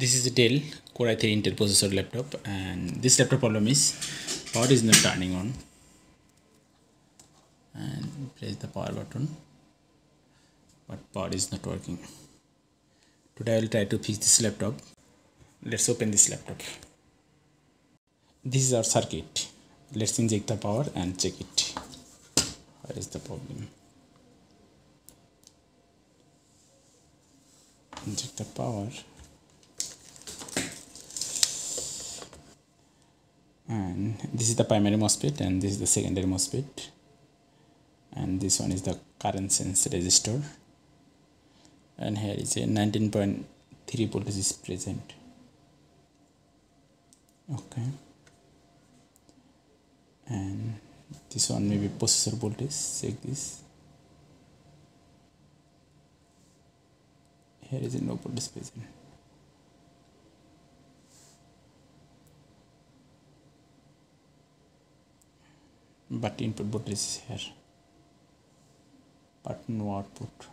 this is a Dell Core i3 Intel processor laptop and this laptop problem is power is not turning on. And press the power button but power is not working. Today I will try to fix this laptop. Let's open this laptop. This is our circuit. Let's inject the power and check it. Where is the problem? Inject the power and this is the primary MOSFET and this is the secondary MOSFET. And this one is the current sense resistor. And here is a 19.3 voltage is present. Okay. And this one may be processor voltage. Check this. Here is a no voltage present but input voltage is here. But no output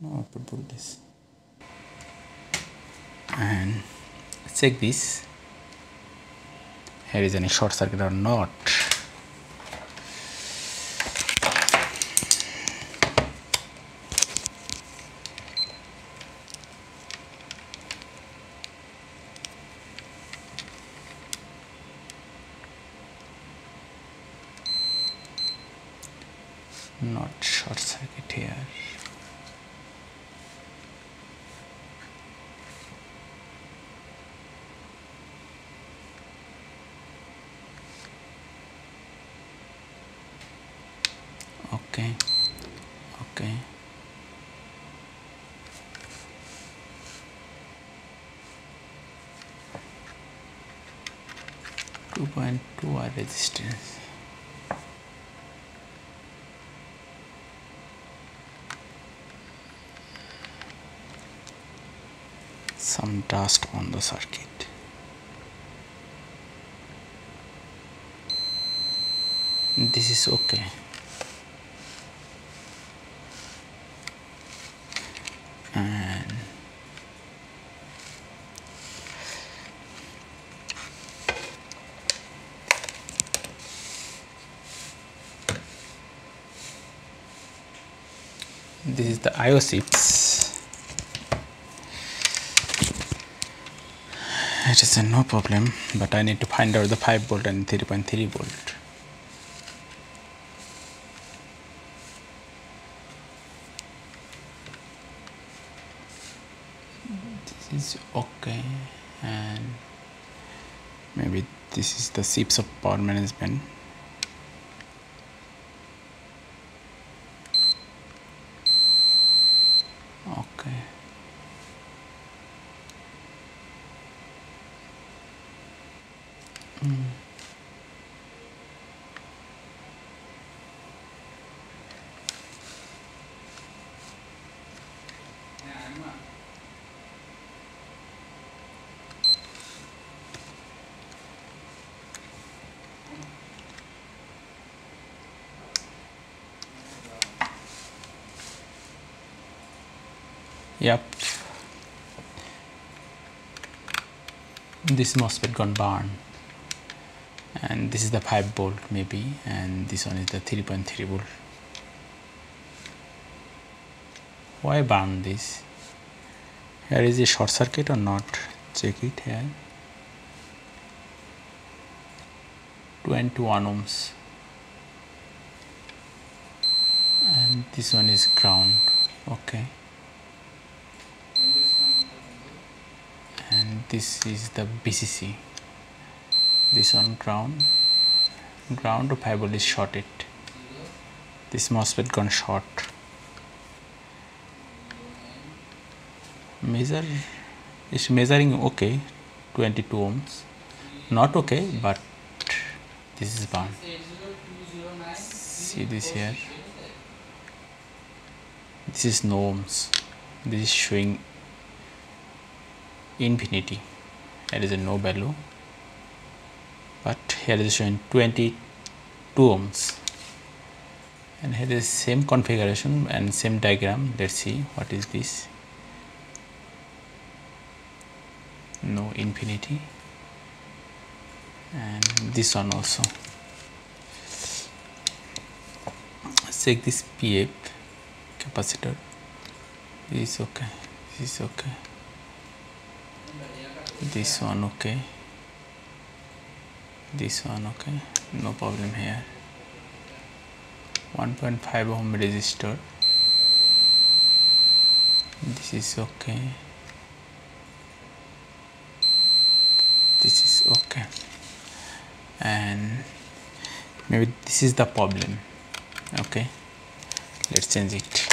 no output voltage and check this. Here is any short circuit or not not short circuit here. Okay. Okay. Two point two R resistance. Some dust on the circuit. This is okay. And this is the IO chips it is a no problem but I need to find out the 5 volt and 3.3 volt. This is okay and maybe this is the chips of power management okay Yep. This MOSFET gone burn. And this is the 5 volt maybe and this one is the 3.3 volt. Why burn this? Here is a short circuit or not? Check it here. 21 ohms. And this one is ground. Okay. And this is the VCC this one ground. Ground to 5 volt is shorted this MOSFET gone short. Measure is measuring okay 22 ohms. Not okay but this is bound see this here? This is no ohms. This is showing infinity. It is a no value. But here is showing 22 ohms. And here is same configuration and same diagram. Let's see what is this. No infinity. And this one also. Check this PF capacitor. This is okay. This is okay this one okay. This one okay. No problem here. 1.5 ohm resistor. This is okay. This is okay. And maybe this is the problem. Okay. Let's change it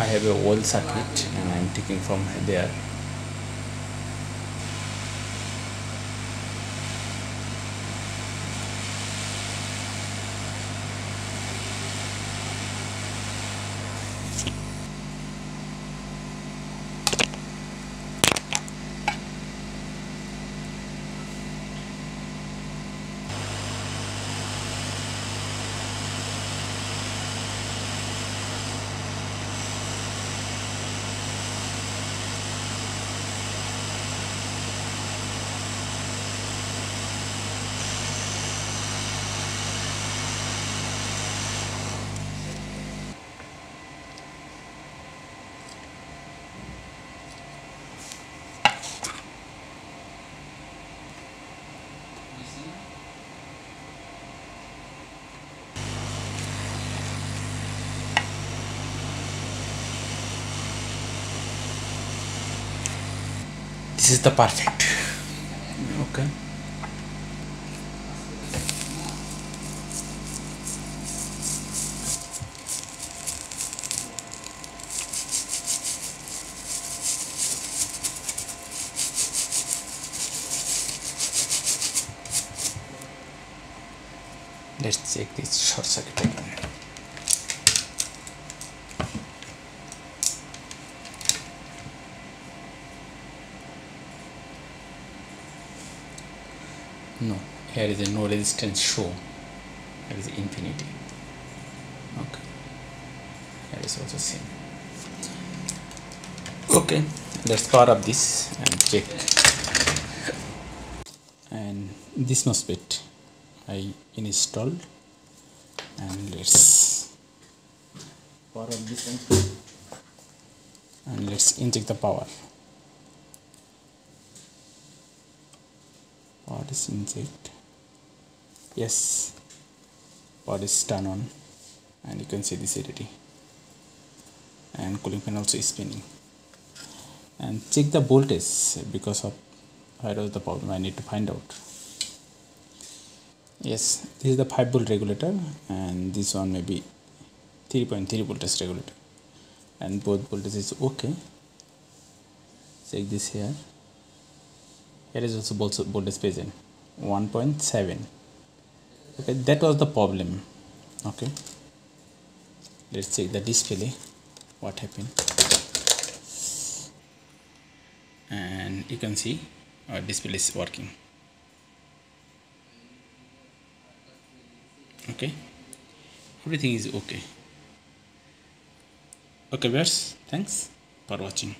I have a wall circuit and I am taking from there this is the perfect. Okay. Let's check this short circuit again no. Here is a no resistance show. Here is infinity. Okay. Here is also same. Okay. Let's power up this and check. And this MOSFET I installed. And let's power up this and let's inject the power power is inject yes power is turn on and you can see this LED and cooling fan also is spinning. And check the voltage because of where was the problem I need to find out. Yes this is the 5 volt regulator and this one may be 3.3 voltage regulator. And both voltage is okay. Check this here here is also voltage voltage present 1.7 okay that was the problem. Okay. Let's check the display. What happened? And you can see our display is working. Okay. Everything is okay. Okay viewers thanks for watching